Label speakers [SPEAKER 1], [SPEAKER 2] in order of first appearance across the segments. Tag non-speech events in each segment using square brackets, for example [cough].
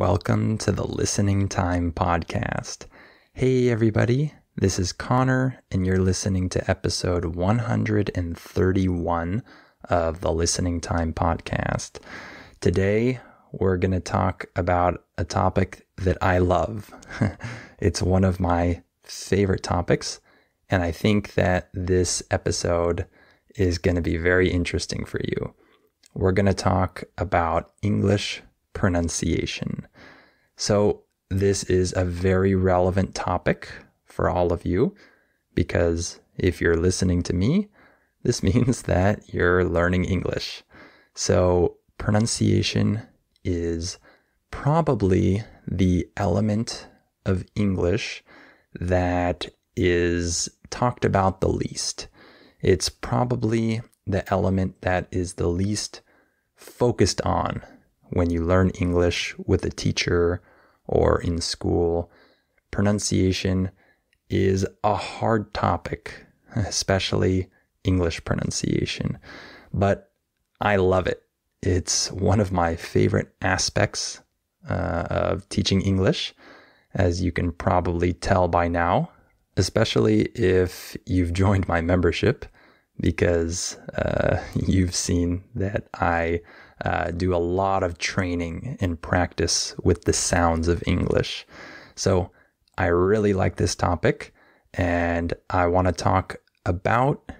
[SPEAKER 1] Welcome to the Listening Time Podcast. Hey, everybody, this is Connor, and you're listening to episode 131 of the Listening Time Podcast. Today, we're going to talk about a topic that I love. [laughs] it's one of my favorite topics, and I think that this episode is going to be very interesting for you. We're going to talk about English pronunciation. So, this is a very relevant topic for all of you because if you're listening to me, this [laughs] means that you're learning English. So, pronunciation is probably the element of English that is talked about the least. It's probably the element that is the least focused on when you learn English with a teacher or in school. Pronunciation is a hard topic, [laughs] especially English pronunciation, but I love it. It's one of my favorite aspects uh, of teaching English, as you can probably tell by now, especially if you've [laughs] joined my membership, because uh, [laughs] you've seen that I uh, do a lot of training and practice with the sounds of English. So I really like this topic and I want to talk about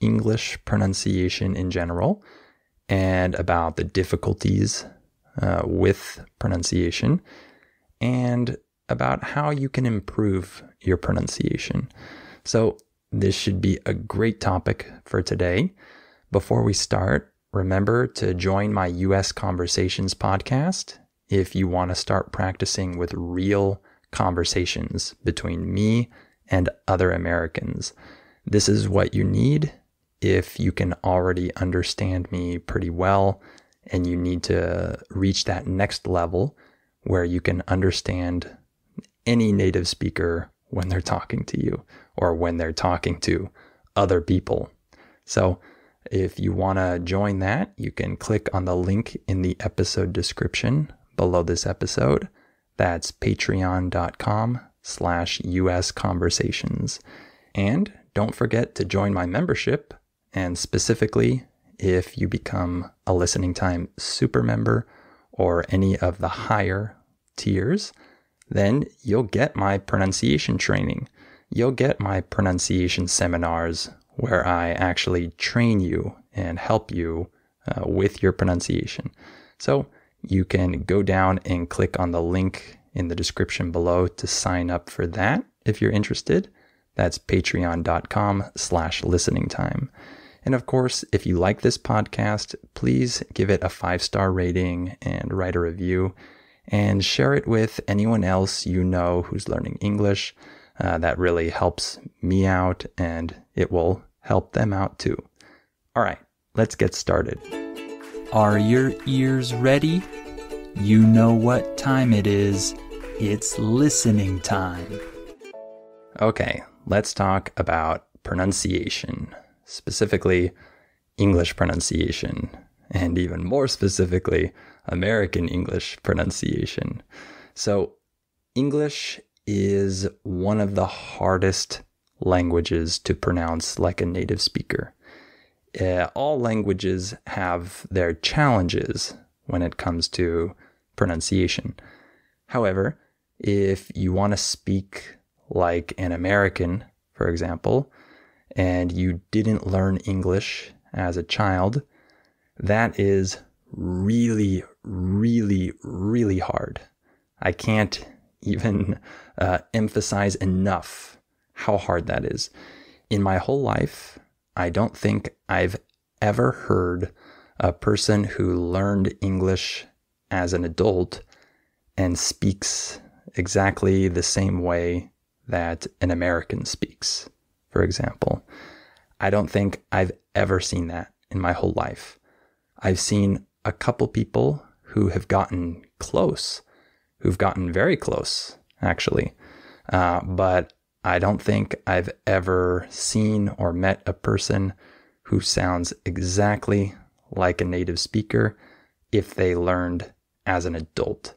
[SPEAKER 1] English pronunciation in general and about the difficulties uh, with pronunciation and about how you can improve your pronunciation. So, this should be a great topic for today. Before we start, Remember to join my US Conversations podcast if you want to start practicing with real conversations between me and other Americans. This is what you need if you can already understand me pretty well and you need to reach that next level where you can understand any native speaker when they're talking to you or when they're talking to other people. So, if you want to join that, you can click on the link in the episode description below this episode. That's patreon.com slash US conversations. And don't forget to join my membership. And specifically, if you become a listening time super member or any of the higher tiers, then you'll get my pronunciation training. You'll get my pronunciation seminars where I actually train you and help you uh, with your pronunciation. So you can go down and click on the link in the description below to sign up for that if you're interested. That's patreon.com slash listening time. And of course, if you like this podcast, please give it a five star rating and write a review and share it with anyone else you know who's learning English. Uh, that really helps me out and it will help them out too. All right, let's get started.
[SPEAKER 2] Are your ears ready? You know what time it is. It's listening time.
[SPEAKER 1] Okay, let's talk about pronunciation, specifically English pronunciation, and even more specifically, American English pronunciation. So, English is one of the hardest languages to pronounce like a native speaker. Uh, all languages have their challenges when it comes to pronunciation. However, if you want to speak like an American, for example, and you didn't learn English as a child, that is really, really, really hard. I can't even uh, emphasize enough how hard that is. In my whole life, I don't think I've ever heard a person who learned English as an adult and speaks exactly the same way that an American speaks, for example. I don't think I've ever seen that in my whole life. I've seen a couple people who have gotten close, who've gotten very close, actually. Uh, but I don't think I've ever seen or met a person who sounds exactly like a native speaker if they learned as an adult.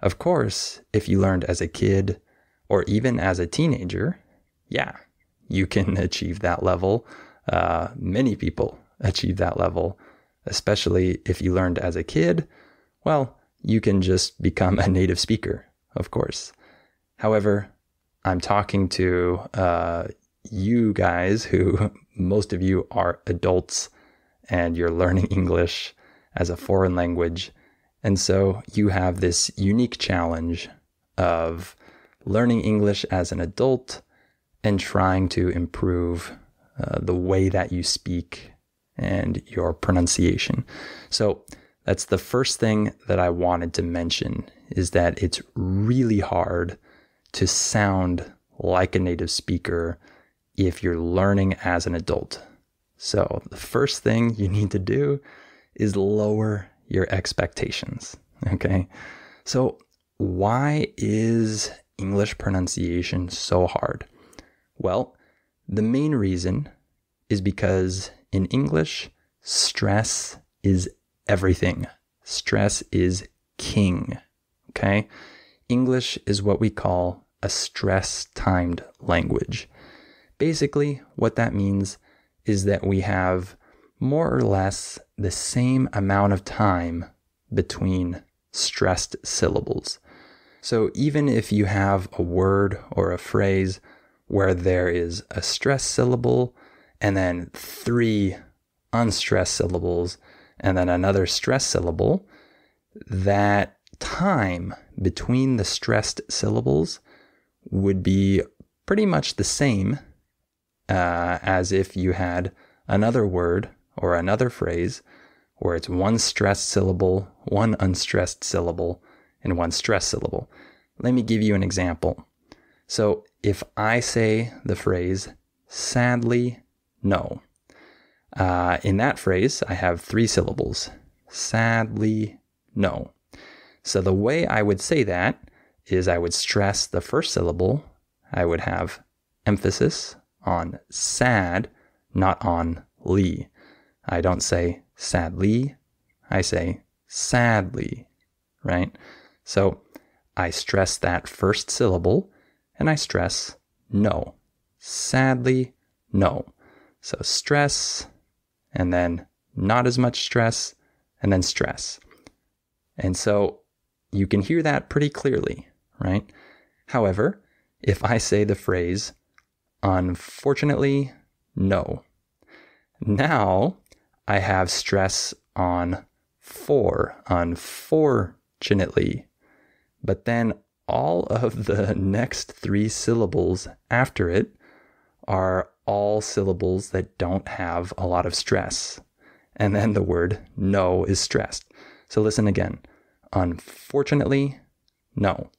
[SPEAKER 1] Of course, if you learned as a kid or even as a teenager, yeah, you can [laughs] achieve that level. Uh, many people [laughs] achieve that level, especially if you learned as a kid. Well, you can just become a native speaker, of course. However, I'm talking to uh, you guys who [laughs] most of you are adults and you're learning English as a foreign language. And so you have this unique challenge of learning English as an adult and trying to improve uh, the way that you speak and your pronunciation. So that's the first thing that I wanted to mention is that it's really hard to sound like a native speaker if you're learning as an adult. So the first thing you need to do is lower your expectations. Okay. So why is English pronunciation so hard? Well, the main reason is because in English, stress is everything. Stress is king. Okay. English is what we call a stress timed language. Basically, what that means is that we have more or less the same amount of time between stressed syllables. So even if you have a word or a phrase where there is a stressed syllable and then three unstressed syllables and then another stressed syllable, that time between the stressed syllables would be pretty much the same uh, as if you had another word or another phrase where it's one stressed syllable, one unstressed syllable, and one stressed syllable. Let me give you an example. So if I say the phrase, sadly, no, uh, in that phrase, I have three syllables. Sadly, no. So the way I would say that is I would stress the first syllable. I would have emphasis on sad, not on lee. I don't say sadly, I say sadly, right? So I stress that first syllable and I stress no. Sadly, no. So stress and then not as much stress and then stress. And so you can hear that pretty clearly, right? However, if I say the phrase, unfortunately, no, now I have stress on for, unfortunately. But then all of the [laughs] next three syllables after it are all syllables that don't have a lot of stress. And then the word no is stressed. So listen again. Unfortunately, no.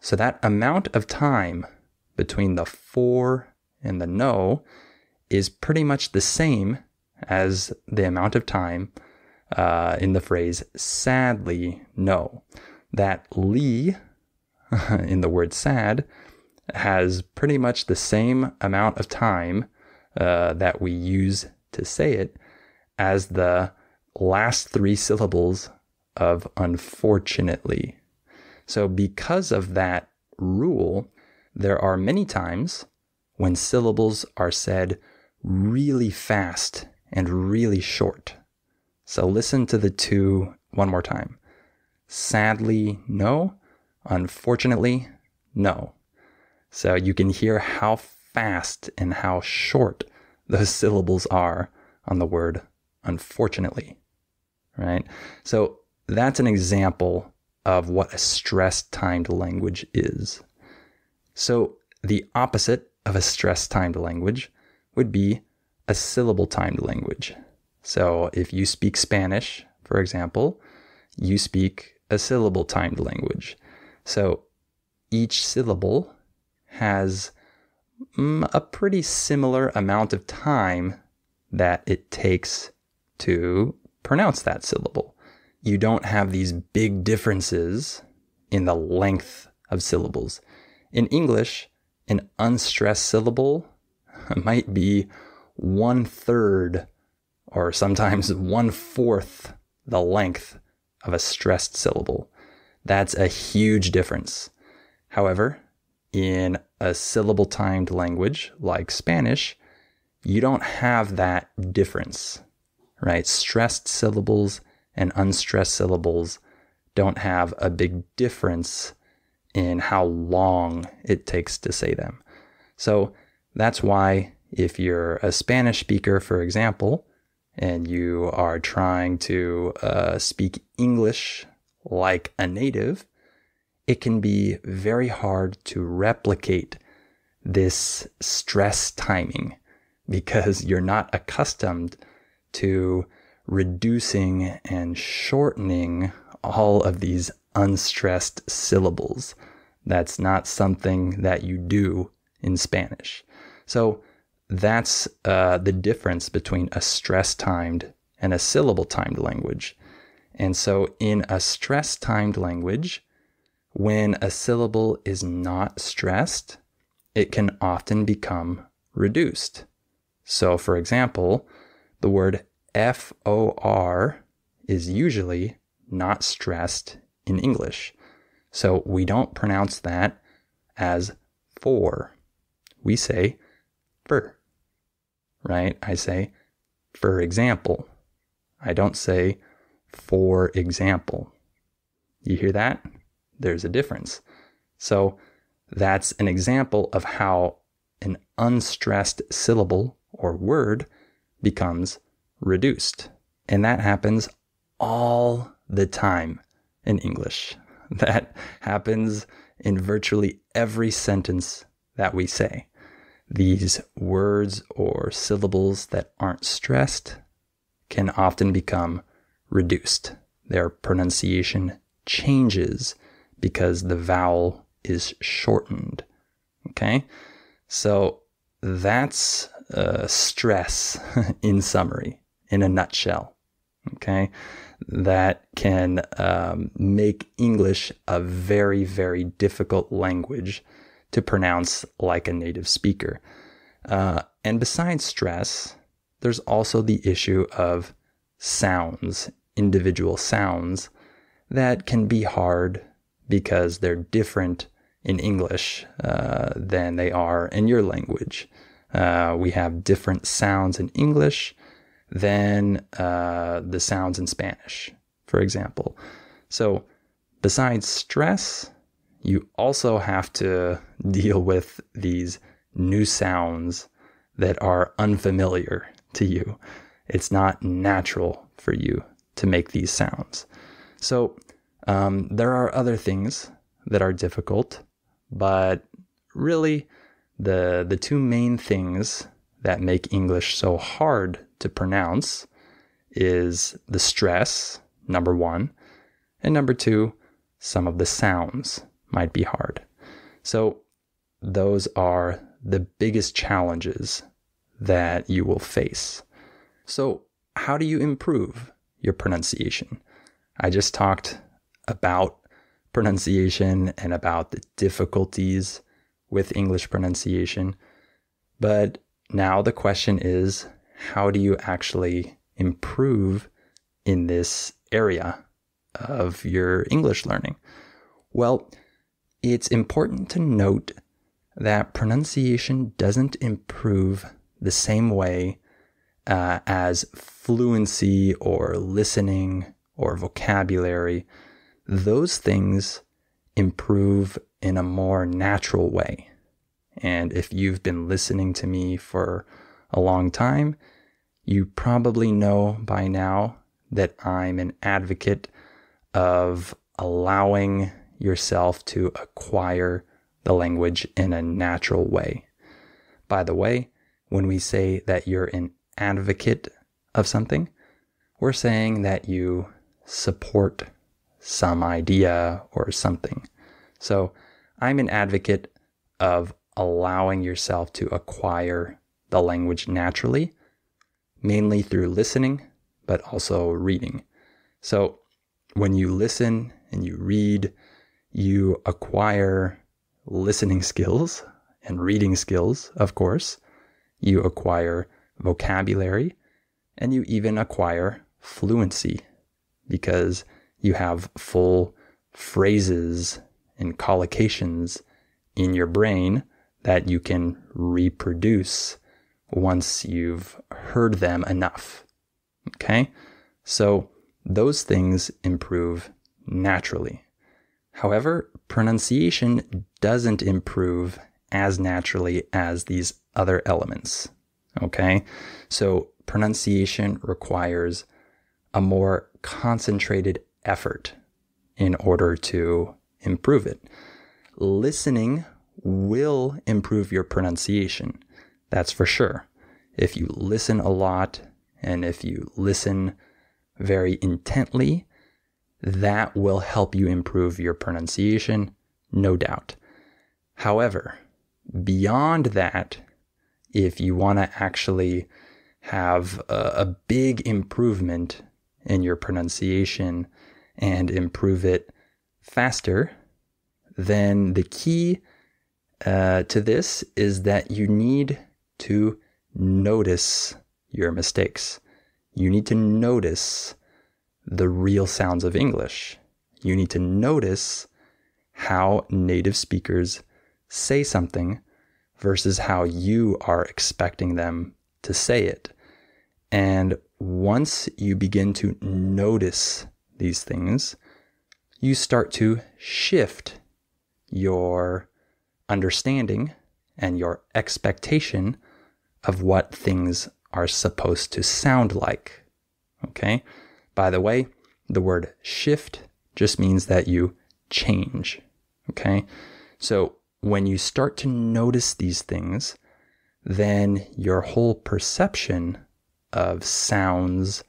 [SPEAKER 1] So that amount of time between the for and the no is pretty much the same as the amount of time uh, in the phrase sadly no. That lee [laughs] in the word sad has pretty much the same amount of time uh, that we use to say it as the last three syllables of unfortunately. So, because of that rule, there are many times when syllables are said really fast and really short. So, listen to the two one more time. Sadly, no. Unfortunately, no. So, you can hear how fast and how short those [laughs] syllables are on the word unfortunately. Right? So, that's an example of what a stress timed language is. So, the opposite of a stress timed language would be a syllable timed language. So, if you speak Spanish, for example, you speak a syllable timed language. So, each syllable has mm, a pretty similar amount of time that it takes to pronounce that syllable you don't have these big differences in the length of syllables. In English, an unstressed syllable [laughs] might be one third or sometimes one fourth the length of a stressed syllable. That's a huge difference. However, in a syllable timed language like Spanish, you don't have that difference, right? Stressed syllables and unstressed syllables don't have a big difference in how long it takes to say them. So that's why if you're a Spanish speaker, for example, and you are trying to uh, speak English like a native, it can be very hard to replicate this stress timing because you're not accustomed to reducing and shortening all of these unstressed syllables. That's not something that you do in Spanish. So that's uh, the difference between a stress timed and a syllable timed language. And so in a stress timed language, when a syllable is not stressed, it can often become reduced. So, for example, the word FOR is usually not stressed in English. So we don't pronounce that as for. We say for, right? I say, for example. I don't say, for example. You hear that? There's a difference. So that's an example of how an unstressed syllable or word becomes reduced. And that happens all the time in English. [laughs] That happens in virtually every sentence that we say. These words or syllables that aren't stressed can often become reduced. Their pronunciation changes because the vowel is shortened. Okay? So that's uh, stress [laughs] in summary, in a nutshell. Okay? That can um, make English a very, very difficult language to pronounce like a native speaker. Uh, and besides stress, there's also the issue of sounds, individual sounds, that can be hard because they're different in English uh, than they are in your language. Uh, we have different sounds in English than uh, the sounds in Spanish, for example. So, besides stress, you also have to [laughs] deal with these new sounds that are unfamiliar to you. It's not natural for you to make these sounds. So, um, there are other things that are difficult, but really, the the two main things that make English so hard to pronounce is the stress, number one, and number two, some of the sounds might be hard. So, those are the biggest challenges that you will face. So, how do you improve your pronunciation? I just talked about pronunciation and about the difficulties with English pronunciation. But now the question is how do you actually improve in this area of your English learning? Well, it's important to note that pronunciation doesn't improve the same way uh, as fluency or listening or vocabulary. Those things improve in a more natural way. And if you've been listening to me for a long time, you probably know by now that I'm an advocate of allowing yourself to acquire the language in a natural way. By the way, when we say that you're an advocate of something, we're saying that you support some idea or something. So I'm an advocate of allowing yourself to acquire the language naturally, mainly through listening, but also reading. So when you listen and you read, you acquire listening skills and reading skills, of course. You acquire vocabulary and you even acquire fluency because you have full phrases and collocations in your brain that you can reproduce once you've heard them enough. Okay? So those things improve naturally. However, pronunciation doesn't improve as naturally as these other elements. Okay? So pronunciation requires a more concentrated effort in order to improve it. Listening will improve your pronunciation. That's for sure. If you listen a lot and if you listen very intently, that will help you improve your pronunciation, no doubt. However, beyond that, if you want to actually have a, a, big improvement in your pronunciation and improve it faster, then the key uh, to this is that you need to notice your mistakes. You need to notice the real sounds of English. You need to notice how native speakers say something versus how you are expecting them to say it. And once you begin to notice these things, you start to shift your understanding and your expectation of what things are supposed to sound like. Okay? By the way, the word shift just means that you change. Okay? So when you start to notice these things, then your whole perception of sounds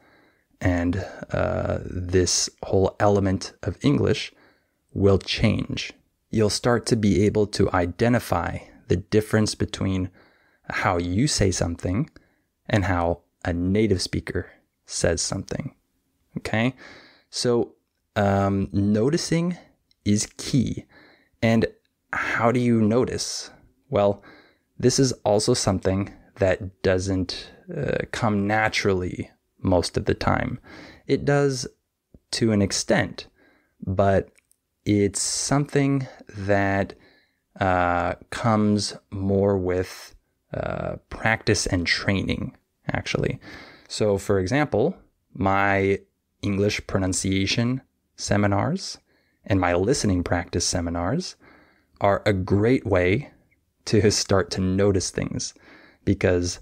[SPEAKER 1] and uh, this whole element of English will change. You'll start to be able to identify the difference between how you say something and how a native speaker says something. Okay? So, um, noticing is key. And how do you notice? Well, this is also something that doesn't uh, come naturally most of the time. It does to an extent, but it's something that uh, comes more with uh, practice and training, actually. So, for example, my English pronunciation seminars and my listening practice seminars are a great way to start to notice things because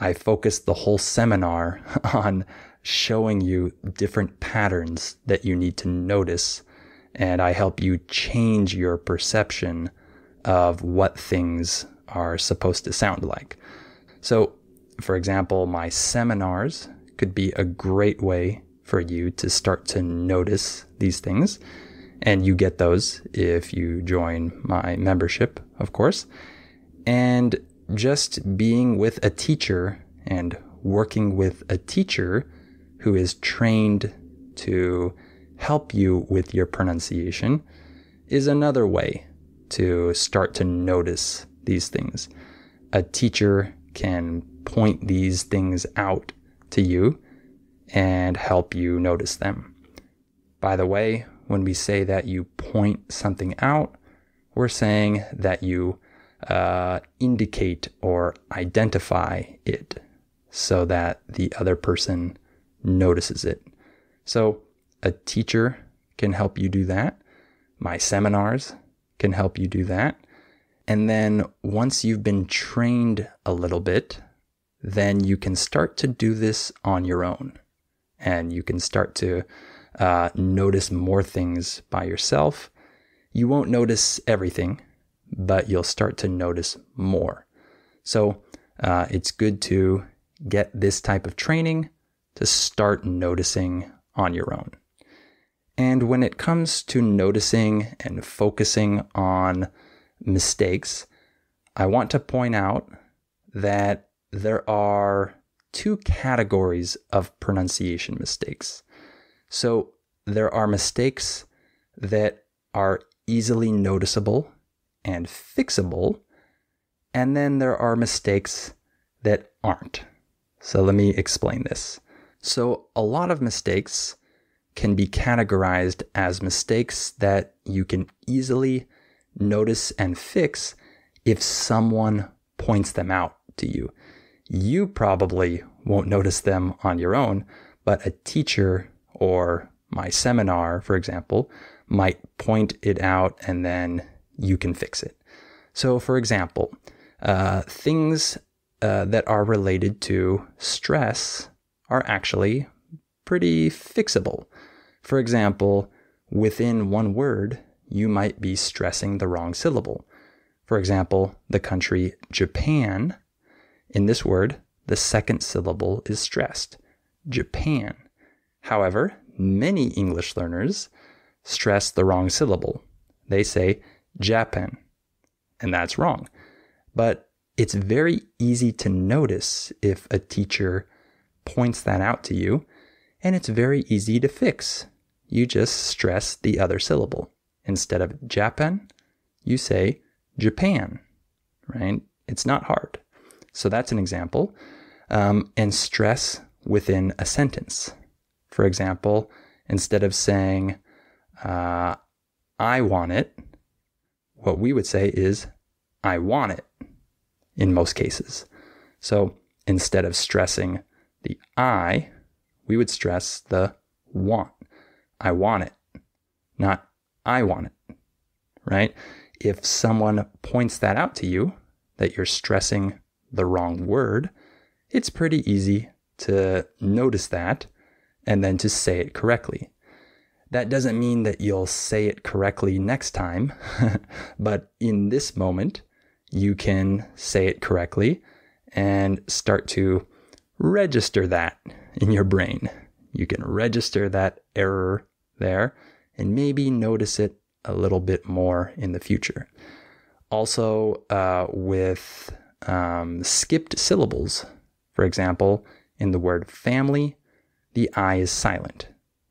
[SPEAKER 1] I focus the whole seminar [laughs] on showing you different patterns that you need to notice. And I help you change your perception of what things are supposed to sound like. So, for example, my seminars could be a great way for you to start to notice these things. And you get those if you join my membership, of course. And just being with a teacher and working with a teacher who is trained to help you with your pronunciation is another way to start to notice these things. A teacher can point these things out to you and help you notice them. By the way, when we say that you point something out, we're saying that you uh, indicate or identify it so that the other person notices it. So, a teacher can help you do that. My seminars can help you do that. And then once you've been trained a little bit, then you can start to do this on your own. And you can start to uh, notice more things by yourself. You won't notice everything, but you'll start to notice more. So uh, it's good to get this type of training to start noticing on your own. And when it comes to noticing and focusing on mistakes, I want to point out that there are two categories of pronunciation mistakes. So there are mistakes that are easily noticeable and fixable, and then there are mistakes that aren't. So let me explain this. So, a lot of mistakes can be categorized as mistakes that you can easily notice and fix if someone points them out to you. You probably won't notice them on your own, but a teacher or my seminar, for example, might point it out and then you can fix it. So, for example, uh, things uh, that are related to stress are actually pretty fixable. For example, within one word, you might be stressing the wrong syllable. For example, the country Japan. In this word, the second syllable is stressed. Japan. However, many English learners stress the wrong syllable. They say Japan, and that's wrong. But it's very easy to notice if a teacher points that out to you, and it's very easy to fix. You just stress the other syllable. Instead of Japan, you say Japan, right? It's not hard. So that's an example. Um, and stress within a sentence. For example, instead of saying, uh, I want it, what we would say is, I want it in most cases. So instead of stressing the I, we would stress the want. I want it, not I want it, right? If someone points that out to you, that you're stressing the wrong word, it's pretty easy to notice that and then to say it correctly. That doesn't mean that you'll say it correctly next time, [laughs] but in this moment, you can say it correctly and start to register that in your brain. You can register that error there and maybe notice it a little bit more in the future. Also, uh, with um, skipped syllables, for example, in the word family, the I is silent.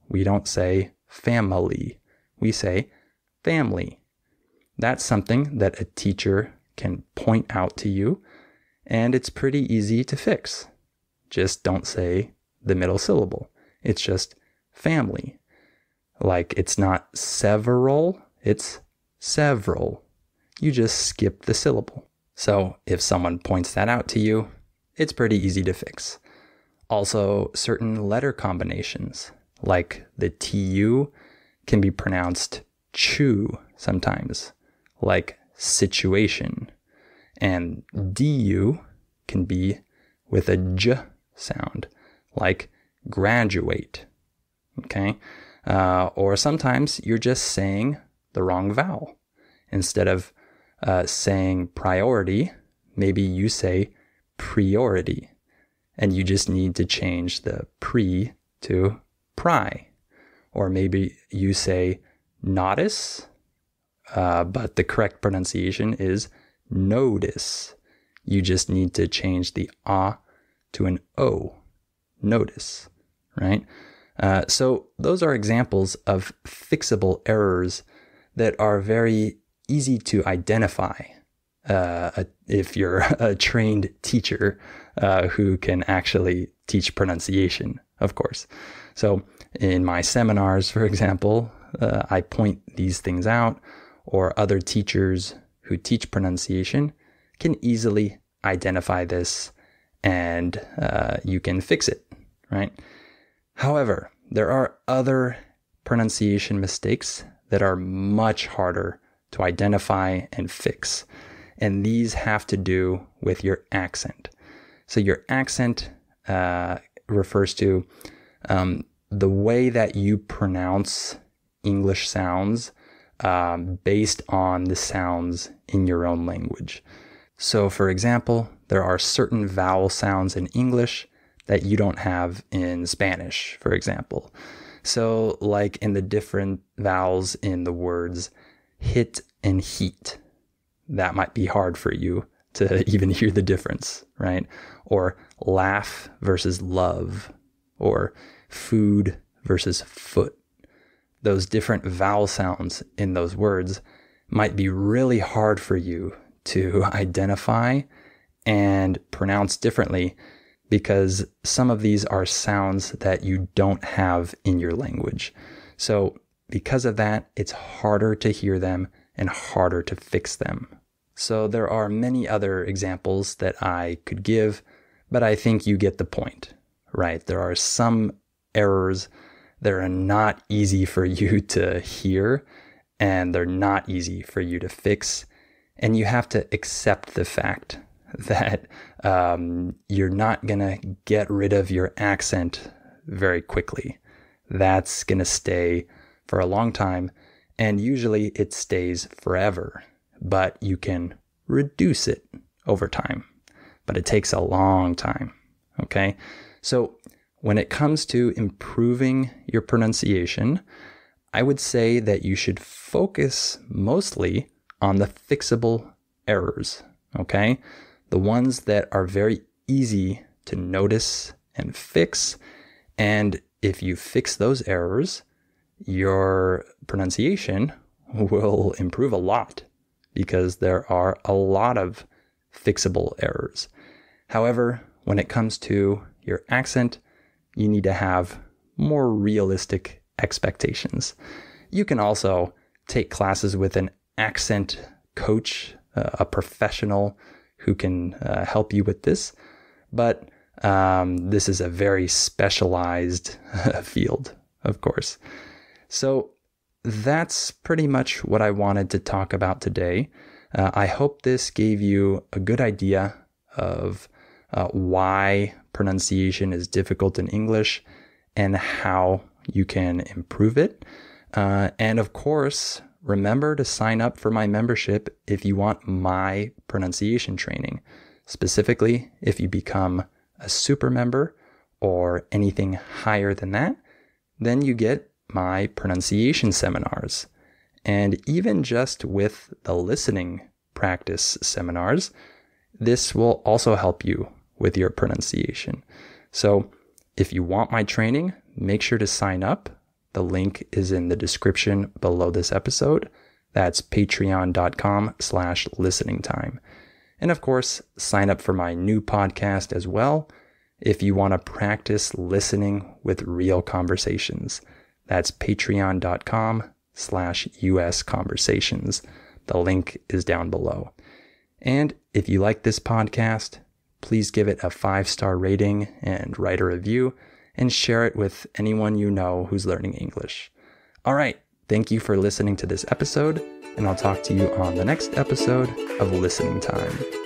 [SPEAKER 1] We don't say family, we say family. That's something that a teacher can point out to you, and it's pretty easy to fix. Just don't say the middle syllable. It's just family. Like it's not several, it's several. You just skip the syllable. So if someone points that out to you, it's pretty easy to fix. Also, certain letter combinations, like the TU, can be pronounced chew sometimes, like situation. And DU can be with a J sound, like graduate. Okay. Uh, or sometimes you're just saying the wrong vowel. Instead of uh, saying priority, maybe you say priority. And you just need to change the pre to pri. Or maybe you say notice uh, but the correct pronunciation is notice. You just need to change the ah to an o. Notice, right? Uh, so those are examples of fixable errors that are very easy to identify uh, if you're [laughs] a trained teacher uh, who can actually teach pronunciation, of course. So in my seminars, for example, uh, I point these things out or other teachers who teach pronunciation can easily identify this and uh, you can fix it, right? However, there are other pronunciation mistakes that are much harder to identify and fix. And these have to do with your accent. So, your accent uh, refers to um, the way that you pronounce English sounds um, based on the sounds in your own language. So, for example, there are certain vowel sounds in English that you don't have in Spanish, for example. So, like in the different vowels in the words hit and heat, that might be hard for you to [laughs] even hear the difference, right? Or laugh versus love, or food versus foot those different vowel sounds in those words might be really hard for you to [laughs] identify and pronounce differently because some of these are sounds that you don't have in your language. So, because of that, it's harder to hear them and harder to fix them. So, there are many other examples that I could give, but I think you get the point, right? There are some errors that are not easy for you [laughs] to hear and they're not easy for you to fix. And you have to accept the fact [laughs] that um, you're not going to get rid of your accent very quickly. That's going to stay for a long time. And usually it stays forever, but you can reduce it over time. But it takes a long time. Okay. So when it comes to improving your pronunciation, I would say that you should focus mostly on the fixable errors. Okay the ones that are very easy to notice and fix. And if you fix those errors, your pronunciation will improve a lot because there are a lot of fixable errors. However, when it comes to your accent, you need to have more realistic expectations. You can also take classes with an accent coach, uh, a professional who can uh, help you with this. But um, this is a very specialized [laughs] field, of course. So that's pretty much what I wanted to talk about today. Uh, I hope this gave you a good idea of uh, why pronunciation is difficult in English and how you can improve it. Uh, and of course, remember to sign up for my membership if you want my pronunciation training. Specifically, if you become a super member or anything higher than that, then you get my pronunciation seminars. And even just with the listening practice seminars, this will also help you with your pronunciation. So if you want my training, make sure to sign up the link is in the description below this episode. That's patreon.com slash listening time. And of course, sign up for my new podcast as well if you want to practice listening with real conversations. That's patreon.com slash US conversations. The link is down below. And if you like this podcast, please give it a five star rating and write a review and share it with anyone you know who's learning English. All right, thank you for listening to this episode, and I'll talk to you on the next episode of Listening Time.